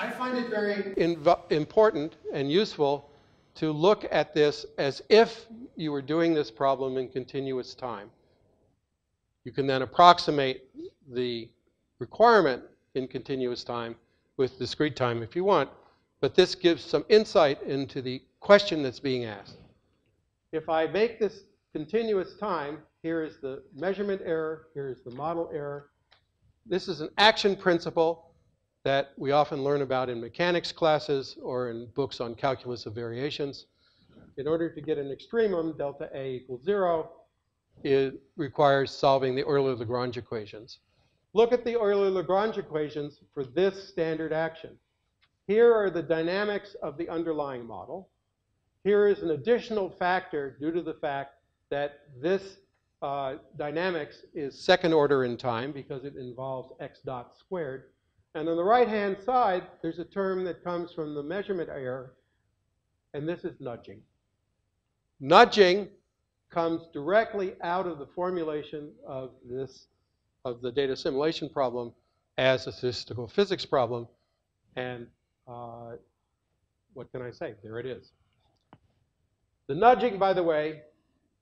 I find it very important and useful to look at this as if you were doing this problem in continuous time. You can then approximate the requirement in continuous time with discrete time if you want, but this gives some insight into the question that's being asked. If I make this continuous time, here is the measurement error, here is the model error. This is an action principle that we often learn about in mechanics classes or in books on calculus of variations. In order to get an extremum, delta A equals zero, it requires solving the Euler-Lagrange equations. Look at the Euler-Lagrange equations for this standard action. Here are the dynamics of the underlying model. Here is an additional factor due to the fact that this uh, dynamics is second order in time because it involves x dot squared. And on the right-hand side, there's a term that comes from the measurement error, and this is nudging. Nudging comes directly out of the formulation of this, of the data assimilation problem as a statistical physics problem. And uh, what can I say? There it is. The nudging, by the way,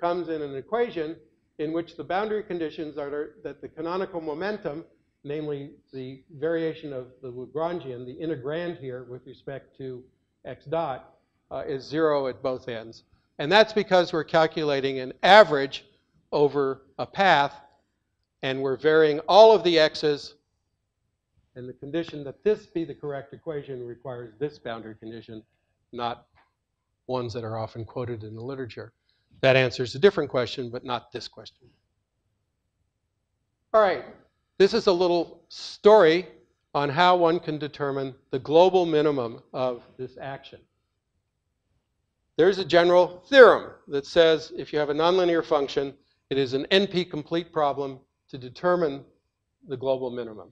comes in an equation in which the boundary conditions are that the canonical momentum, namely the variation of the Lagrangian, the integrand here with respect to x dot, uh, is zero at both ends. And that's because we're calculating an average over a path, and we're varying all of the x's, and the condition that this be the correct equation requires this boundary condition, not ones that are often quoted in the literature. That answers a different question, but not this question. All right, this is a little story on how one can determine the global minimum of this action. There's a general theorem that says if you have a nonlinear function, it is an NP-complete problem to determine the global minimum.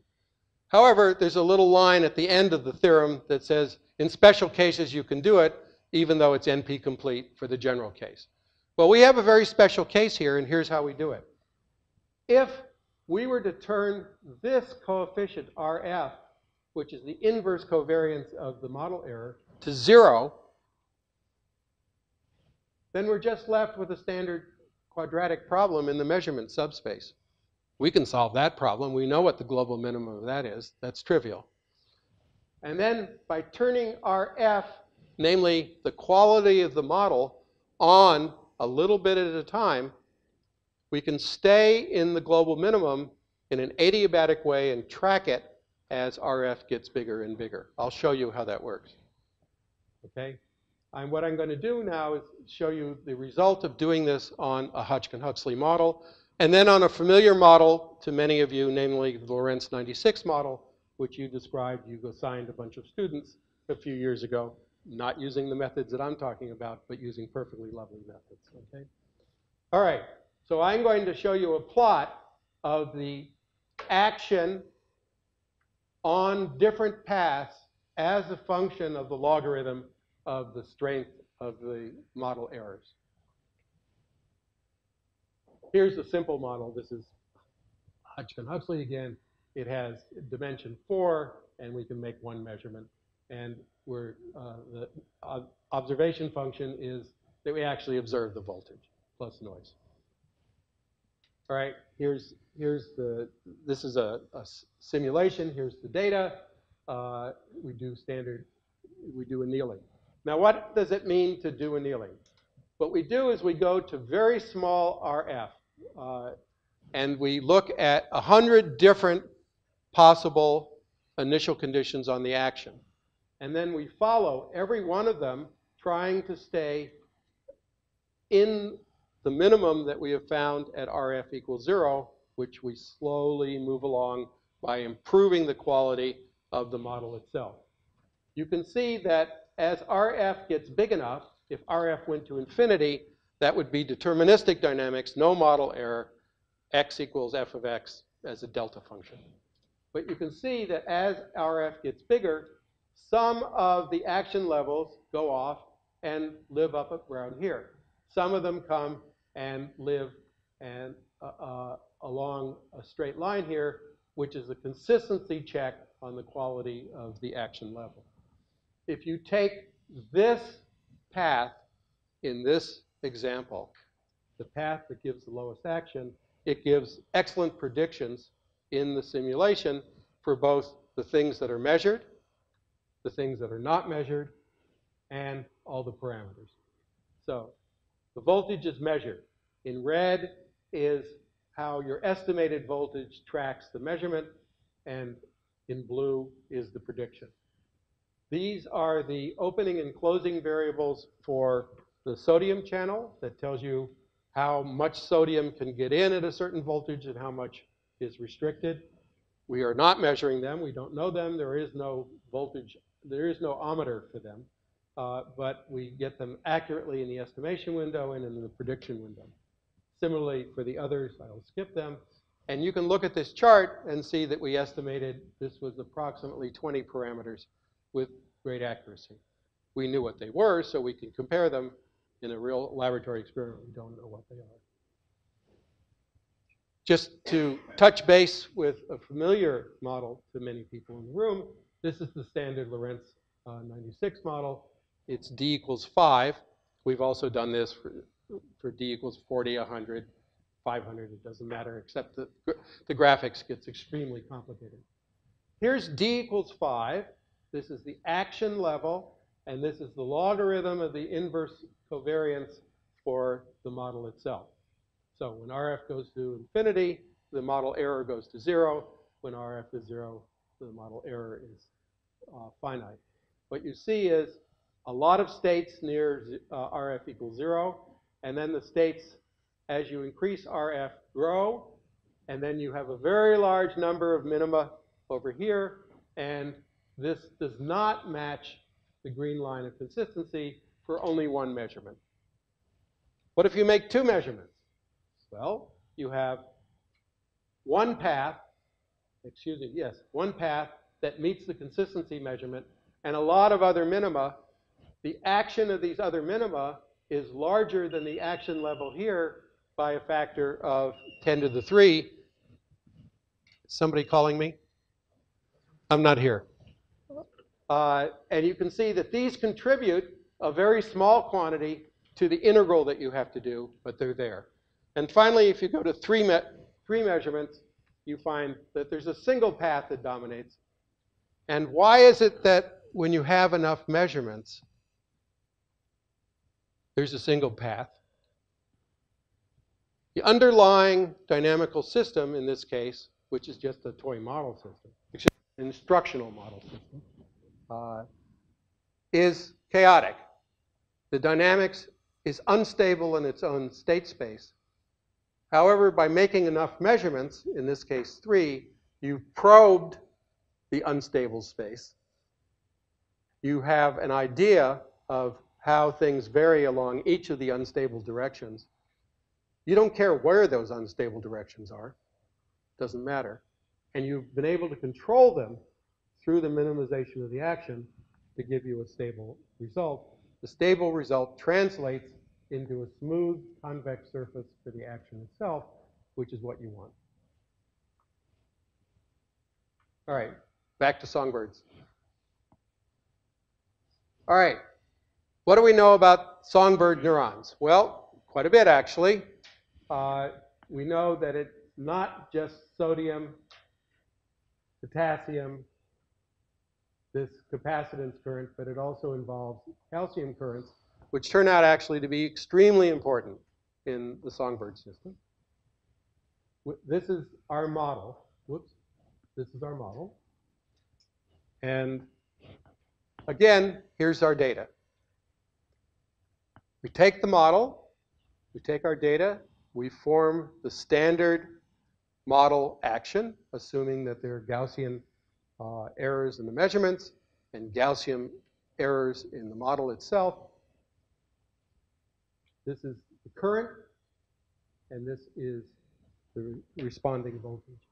However, there's a little line at the end of the theorem that says in special cases you can do it, even though it's NP-complete for the general case. Well, we have a very special case here, and here's how we do it. If we were to turn this coefficient, RF, which is the inverse covariance of the model error, to zero, then we're just left with a standard quadratic problem in the measurement subspace. We can solve that problem. We know what the global minimum of that is. That's trivial. And then by turning RF, namely the quality of the model, on a little bit at a time, we can stay in the global minimum in an adiabatic way and track it as RF gets bigger and bigger. I'll show you how that works. Okay? And what I'm going to do now is show you the result of doing this on a Hodgkin-Huxley model, and then on a familiar model to many of you, namely the Lorenz 96 model, which you described, you assigned a bunch of students a few years ago not using the methods that I'm talking about, but using perfectly lovely methods, okay? All right, so I'm going to show you a plot of the action on different paths as a function of the logarithm of the strength of the model errors. Here's the simple model. This is Hodgkin-Huxley again. It has dimension four, and we can make one measurement. And uh, the observation function is that we actually observe the voltage plus noise. All right, here's, here's the, this is a, a simulation. Here's the data. Uh, we do standard, we do annealing. Now, what does it mean to do annealing? What we do is we go to very small RF, uh, and we look at 100 different possible initial conditions on the action. And then we follow every one of them trying to stay in the minimum that we have found at RF equals zero, which we slowly move along by improving the quality of the model itself. You can see that as RF gets big enough, if RF went to infinity, that would be deterministic dynamics, no model error, x equals f of x as a delta function. But you can see that as RF gets bigger, some of the action levels go off and live up around here. Some of them come and live and uh, uh, along a straight line here, which is a consistency check on the quality of the action level. If you take this path in this example, the path that gives the lowest action, it gives excellent predictions in the simulation for both the things that are measured, the things that are not measured, and all the parameters. So the voltage is measured. In red is how your estimated voltage tracks the measurement, and in blue is the prediction. These are the opening and closing variables for the sodium channel that tells you how much sodium can get in at a certain voltage and how much is restricted. We are not measuring them. We don't know them. There is no voltage. There is no ohmmeter for them. Uh, but we get them accurately in the estimation window and in the prediction window. Similarly, for the others, I'll skip them. And you can look at this chart and see that we estimated this was approximately 20 parameters with great accuracy. We knew what they were, so we can compare them in a real laboratory experiment. We don't know what they are. Just to touch base with a familiar model to many people in the room, this is the standard Lorenz uh, 96 model. It's d equals 5. We've also done this for, for d equals 40, 100, 500. It doesn't matter, except that the graphics gets extremely complicated. Here's d equals 5. This is the action level, and this is the logarithm of the inverse covariance for the model itself. So when RF goes to infinity, the model error goes to zero. When RF is zero, the model error is uh, finite. What you see is a lot of states near uh, RF equals zero, and then the states, as you increase RF, grow, and then you have a very large number of minima over here, and this does not match the green line of consistency for only one measurement. What if you make two measurements? Well, you have one path, excuse me, yes, one path that meets the consistency measurement and a lot of other minima. The action of these other minima is larger than the action level here by a factor of 10 to the 3. Somebody calling me? I'm not here. Uh, and you can see that these contribute a very small quantity to the integral that you have to do, but they're there. And finally, if you go to three, me three measurements, you find that there's a single path that dominates. And why is it that when you have enough measurements, there's a single path? The underlying dynamical system in this case, which is just a toy model system, an instructional model system, uh, is chaotic. The dynamics is unstable in its own state space. However, by making enough measurements, in this case three, you've probed the unstable space. You have an idea of how things vary along each of the unstable directions. You don't care where those unstable directions are. Doesn't matter. And you've been able to control them through the minimization of the action to give you a stable result. The stable result translates into a smooth convex surface for the action itself, which is what you want. All right, back to songbirds. All right, what do we know about songbird neurons? Well, quite a bit actually. Uh, we know that it's not just sodium, potassium, this capacitance current, but it also involves calcium currents which turn out actually to be extremely important in the songbird system. This is our model. Whoops. This is our model. And again, here's our data. We take the model, we take our data, we form the standard model action, assuming that there are Gaussian uh, errors in the measurements and Gaussian errors in the model itself. This is the current, and this is the responding voltage.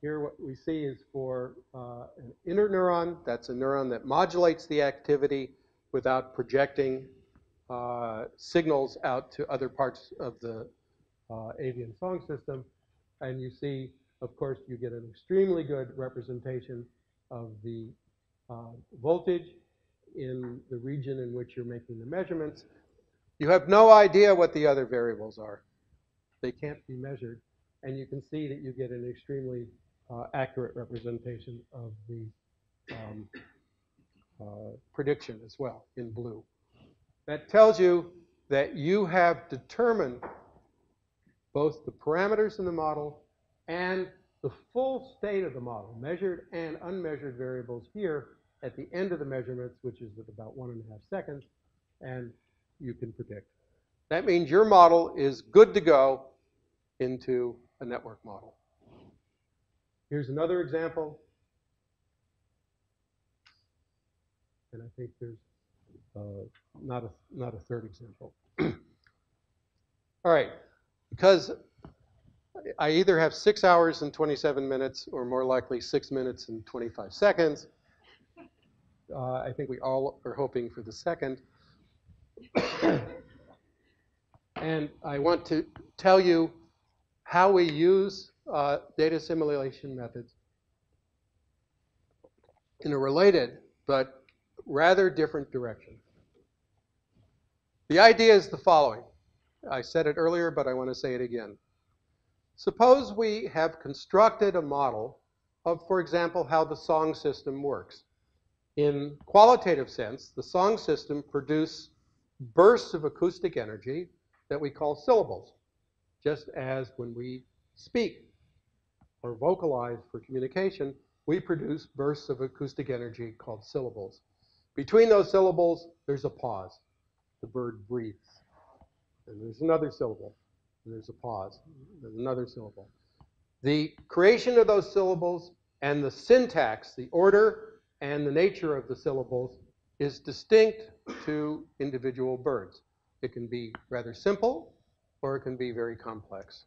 Here what we see is for uh, an interneuron, that's a neuron that modulates the activity without projecting uh, signals out to other parts of the uh, avian song system. And you see of course, you get an extremely good representation of the uh, voltage in the region in which you're making the measurements. You have no idea what the other variables are. They can't be measured. And you can see that you get an extremely uh, accurate representation of the um, uh, prediction as well in blue. That tells you that you have determined both the parameters in the model and the full state of the model, measured and unmeasured variables here at the end of the measurements, which is at about one and a half seconds, and you can predict. That means your model is good to go into a network model. Here's another example. And I think there's not, a, not a third example. All right, because I either have six hours and 27 minutes, or more likely six minutes and 25 seconds. Uh, I think we all are hoping for the second. and I want to tell you how we use uh, data assimilation methods in a related but rather different direction. The idea is the following. I said it earlier, but I want to say it again. Suppose we have constructed a model of, for example, how the song system works. In qualitative sense, the song system produces bursts of acoustic energy that we call syllables, just as when we speak or vocalize for communication, we produce bursts of acoustic energy called syllables. Between those syllables, there's a pause. The bird breathes. And there's another syllable there's a pause. There's another syllable. The creation of those syllables and the syntax, the order and the nature of the syllables is distinct to individual birds. It can be rather simple or it can be very complex.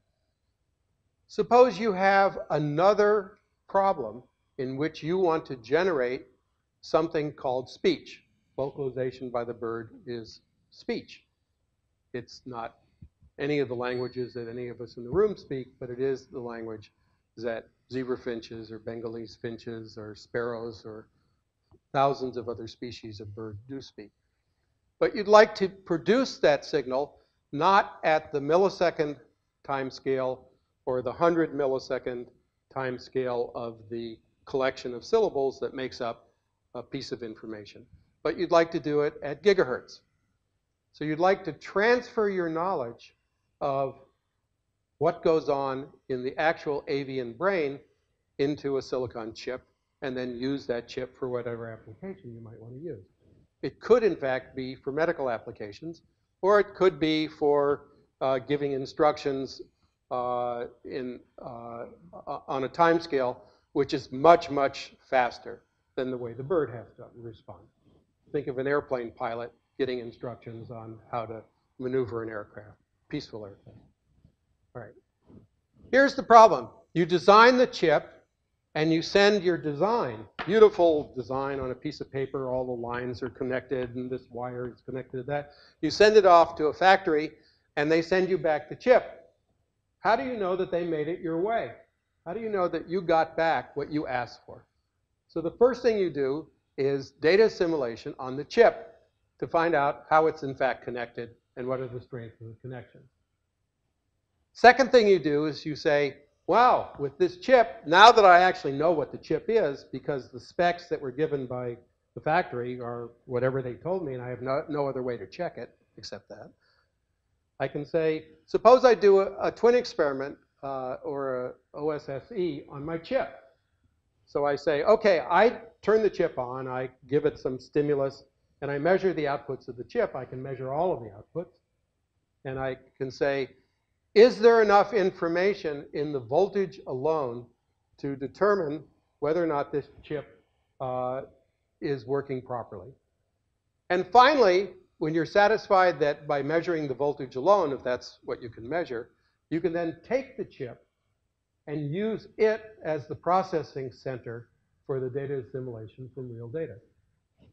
Suppose you have another problem in which you want to generate something called speech. Vocalization by the bird is speech. It's not any of the languages that any of us in the room speak, but it is the language that zebra finches or Bengalese finches or sparrows or thousands of other species of bird do speak. But you'd like to produce that signal not at the millisecond time scale or the 100 millisecond time scale of the collection of syllables that makes up a piece of information. But you'd like to do it at gigahertz. So you'd like to transfer your knowledge of what goes on in the actual avian brain into a silicon chip and then use that chip for whatever application you might want to use. It could, in fact, be for medical applications, or it could be for uh, giving instructions uh, in, uh, on a time scale which is much, much faster than the way the bird has to respond. Think of an airplane pilot getting instructions on how to maneuver an aircraft peaceful airplane. All right. Here's the problem. You design the chip and you send your design, beautiful design on a piece of paper, all the lines are connected and this wire is connected to that. You send it off to a factory and they send you back the chip. How do you know that they made it your way? How do you know that you got back what you asked for? So the first thing you do is data assimilation on the chip to find out how it's in fact connected and what are the strengths of the connection. Second thing you do is you say, wow, with this chip, now that I actually know what the chip is, because the specs that were given by the factory are whatever they told me, and I have no, no other way to check it except that, I can say, suppose I do a, a twin experiment uh, or a OSSE on my chip. So I say, okay, I turn the chip on, I give it some stimulus, and I measure the outputs of the chip, I can measure all of the outputs. And I can say, is there enough information in the voltage alone to determine whether or not this chip uh, is working properly? And finally, when you're satisfied that by measuring the voltage alone, if that's what you can measure, you can then take the chip and use it as the processing center for the data assimilation from real data.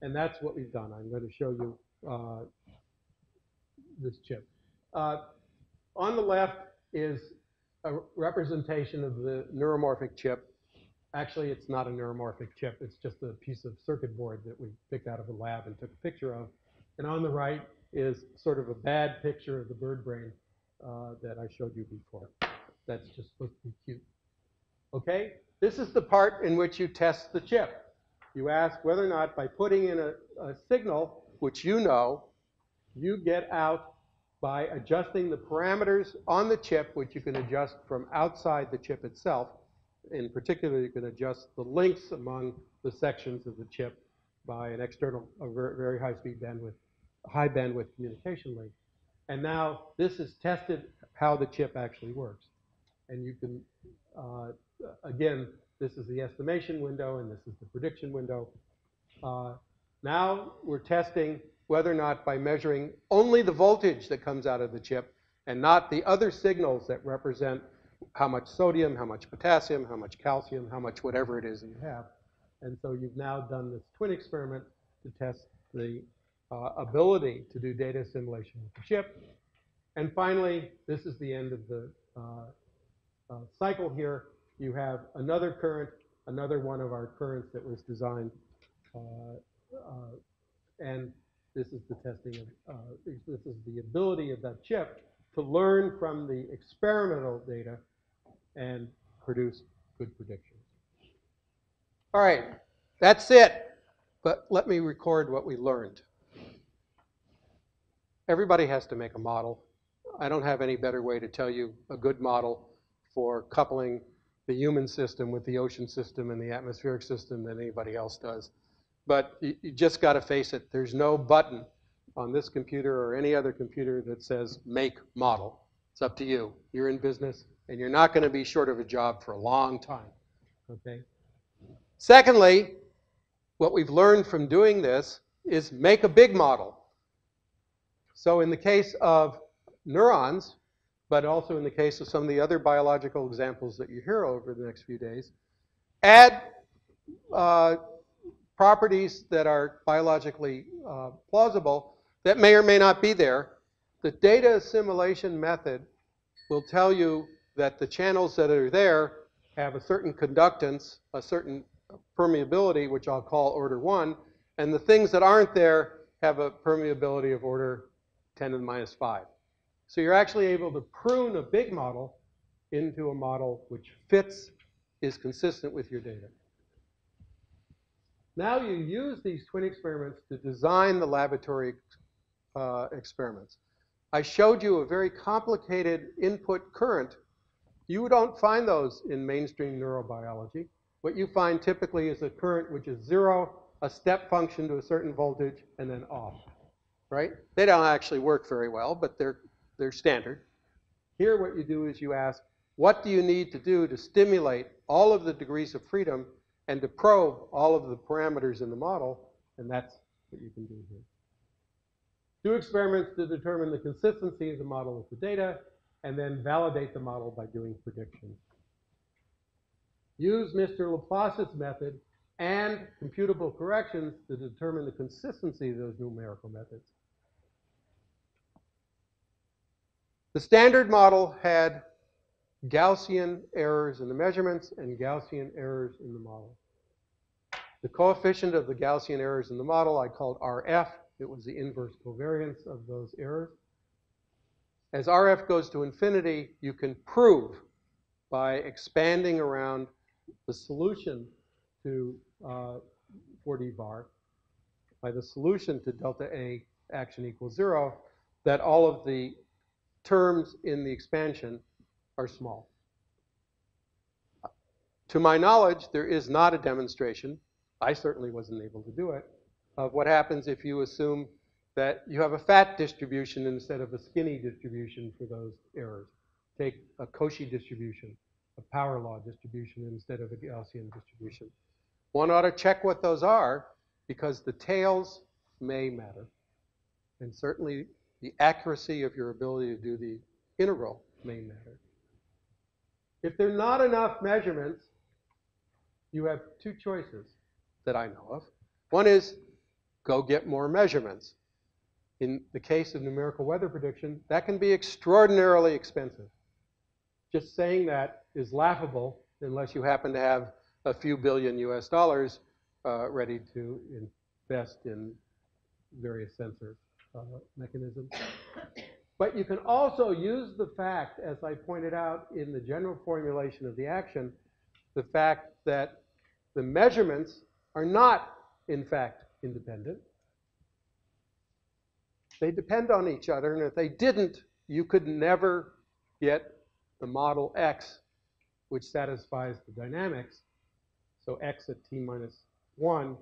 And that's what we've done. I'm going to show you uh, this chip. Uh, on the left is a representation of the neuromorphic chip. Actually, it's not a neuromorphic chip. It's just a piece of circuit board that we picked out of a lab and took a picture of. And on the right is sort of a bad picture of the bird brain uh, that I showed you before. That's just supposed to be cute. Okay? This is the part in which you test the chip. You ask whether or not by putting in a, a signal, which you know, you get out by adjusting the parameters on the chip, which you can adjust from outside the chip itself. In particular, you can adjust the links among the sections of the chip by an external, very high-speed bandwidth, high bandwidth communication link. And now this is tested how the chip actually works. And you can, uh, again, this is the estimation window and this is the prediction window. Uh, now we're testing whether or not by measuring only the voltage that comes out of the chip and not the other signals that represent how much sodium, how much potassium, how much calcium, how much whatever it is you have. And so you've now done this twin experiment to test the uh, ability to do data assimilation with the chip. And finally, this is the end of the uh, uh, cycle here. You have another current, another one of our currents that was designed. Uh, uh, and this is the testing of, uh, this is the ability of that chip to learn from the experimental data and produce good predictions. All right, that's it. But let me record what we learned. Everybody has to make a model. I don't have any better way to tell you a good model for coupling the human system with the ocean system and the atmospheric system than anybody else does. But you, you just got to face it. There's no button on this computer or any other computer that says make model. It's up to you. You're in business, and you're not going to be short of a job for a long time. Okay. Secondly, what we've learned from doing this is make a big model. So in the case of neurons, but also in the case of some of the other biological examples that you hear over the next few days, add uh, properties that are biologically uh, plausible that may or may not be there. The data assimilation method will tell you that the channels that are there have a certain conductance, a certain permeability, which I'll call order 1, and the things that aren't there have a permeability of order 10 to the minus 5. So you're actually able to prune a big model into a model which fits, is consistent with your data. Now you use these twin experiments to design the laboratory uh, experiments. I showed you a very complicated input current. You don't find those in mainstream neurobiology. What you find typically is a current which is zero, a step function to a certain voltage, and then off. Right? They don't actually work very well, but they're, they're standard. Here what you do is you ask, what do you need to do to stimulate all of the degrees of freedom and to probe all of the parameters in the model? And that's what you can do here. Do experiments to determine the consistency of the model with the data, and then validate the model by doing predictions use Mr. Laplace's method and computable corrections to determine the consistency of those numerical methods. The standard model had Gaussian errors in the measurements and Gaussian errors in the model. The coefficient of the Gaussian errors in the model I called RF. It was the inverse covariance of those errors. As RF goes to infinity, you can prove by expanding around the solution to uh, 4D-Var, by the solution to delta A action equals zero, that all of the terms in the expansion are small. To my knowledge, there is not a demonstration, I certainly wasn't able to do it, of what happens if you assume that you have a fat distribution instead of a skinny distribution for those errors. Take a Cauchy distribution a power law distribution instead of a Gaussian distribution. One ought to check what those are because the tails may matter. And certainly the accuracy of your ability to do the integral may matter. If there are not enough measurements, you have two choices that I know of. One is go get more measurements. In the case of numerical weather prediction, that can be extraordinarily expensive. just saying that is laughable unless you happen to have a few billion US dollars uh, ready to invest in various sensor uh, mechanisms. But you can also use the fact, as I pointed out in the general formulation of the action, the fact that the measurements are not, in fact, independent. They depend on each other, and if they didn't, you could never get the model X, which satisfies the dynamics. So X at t minus 1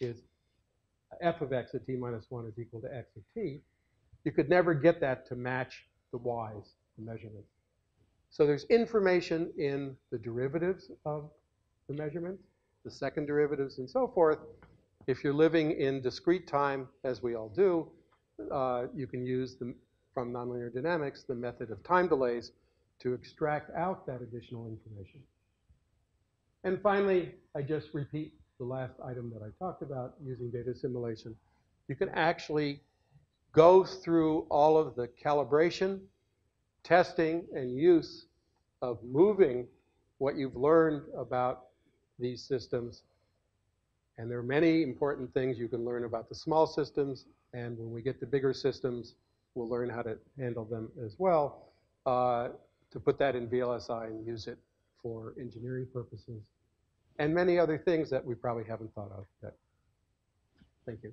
is, f of x at t minus 1 is equal to x of t. You could never get that to match the y's, the measurements. So there's information in the derivatives of the measurement, the second derivatives, and so forth. If you're living in discrete time, as we all do, uh, you can use the, from nonlinear dynamics the method of time delays to extract out that additional information. And finally, I just repeat the last item that I talked about using data assimilation. You can actually go through all of the calibration, testing, and use of moving what you've learned about these systems. And there are many important things you can learn about the small systems, and when we get to bigger systems, we'll learn how to handle them as well, uh, to put that in VLSI and use it for engineering purposes, and many other things that we probably haven't thought of yet. Thank you.